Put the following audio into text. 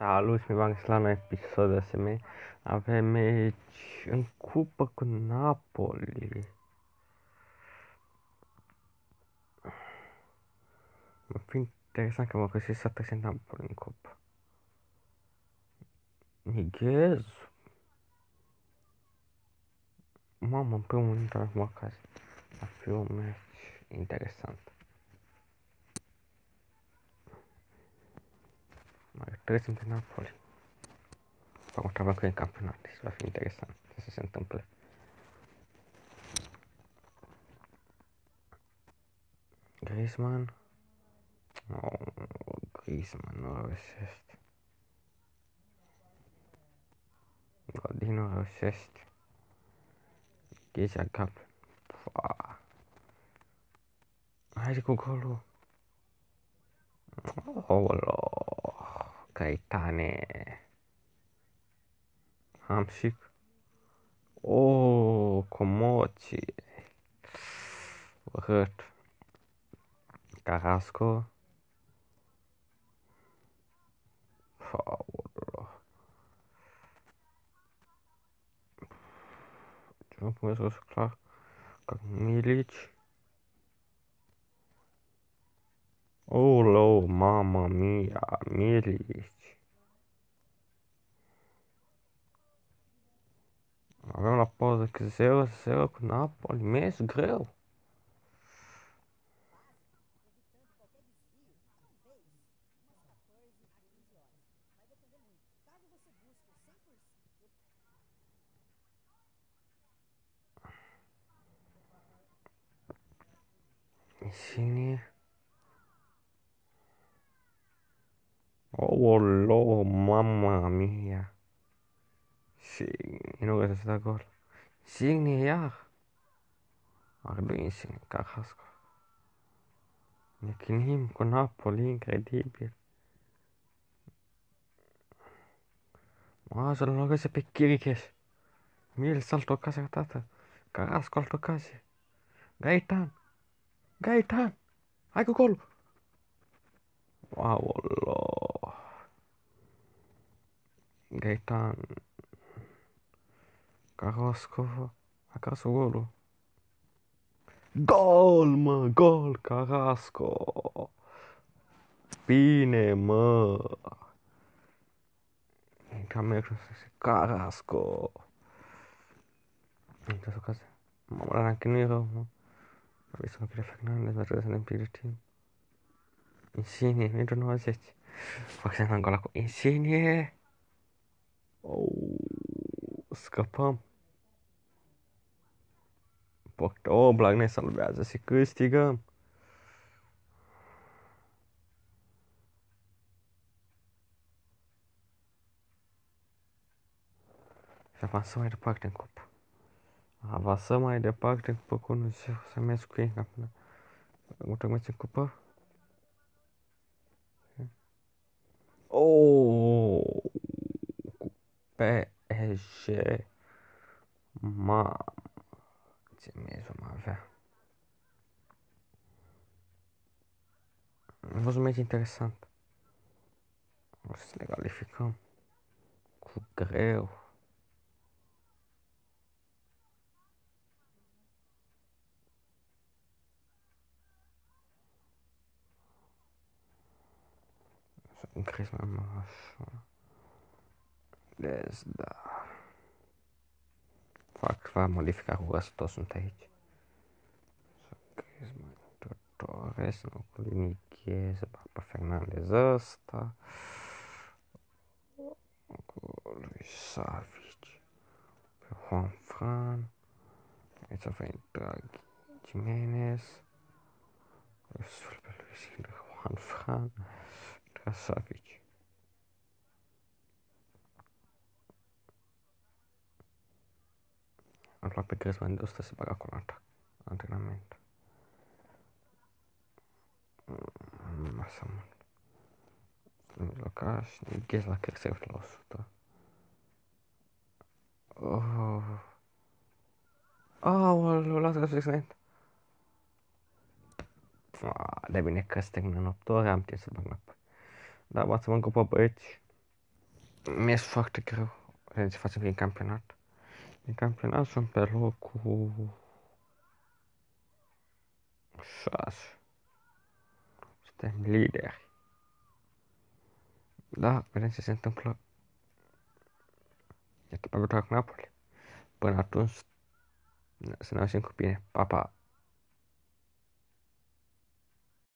Salut și mi la un episod de SME. Avem meci în cupă cu Napoli. Mă fi interesant că mă găsesc să trece Napoli în cupă. Nighez? Mamă, în primul rând am acasă. Va fi un meci interesant. Mai trecem de Napoli. Fac o treabă cu în campionat, deci va fi interesant ce să se întâmple. Griezmann. Oh, Griezmann nu reușește. Godin nu reușește. Gheja cap. Haide cu golul. Oh, Caetane. Am și... Oh, Comoci. Hurt. Carrasco. Paolo. Милич? Oh, lo, mamma mia, Milic. Avem la pauză că 0-0 cu Napoli, meci greu. Insigne. Oh, lo mamma mía. Signo que se está gol. Signi ya. Agluinsin carrasco. Nekinim con Napoli incredibile. Ma sono una cosa picchiriche. Mira il salto a casa catata. Carrasco alto a casa. Gaetan. Gaetan. Ecco gol. Wow, Allah. Gaetan. Carrasco. Acasă golul. Gol, mă, gol, Carrasco. Bine, mă. Intra merg Carrasco. Intra o casă. Mamă, la că nu e rău, mă. Trebuie să mă pierde Fernandez, dar trebuie să ne împingă timp. Insigne, minutul 90. Fac să ne gol cu Insigne. Oh, scăpăm. Poate Oblak ne salvează și câștigăm. Și avansăm mai departe în cupă. Avansăm mai departe în cupă cu unul și să merg cu ei până următorul în cupă. Oh, PSG Gdzie mierzą mawia? Rozumiecie interessante. Se legal ele fica com greu. Um crisma macho les da. Fuck, vai modificar o rosto assuntate. Torres, no Kulinikies, Papa Fernandes Asta, Luiz Savic, Juan Fran, Essa vai entrar aqui, Jimenez, Luiz Felipe Luiz Juan Fran, Savic. Am luat pe Griezmann de 100 să bag acolo în antrenament. Masa mult. Mijlocaș, ghez la Kerseu la 100. Oh. Aoleu, lasă că excelent. Ah, de bine că suntem în 8 ore, am timp să bag înapoi. Da, bați-mă în cupă băieți. mest faktiker se facem in campionat. In campionat sunt pe locul 6. Suntem lideri. Da, vedem ce se întâmplă. Echipa cu Napoli. Până atunci să ne auzim cu bine. Pa, pa!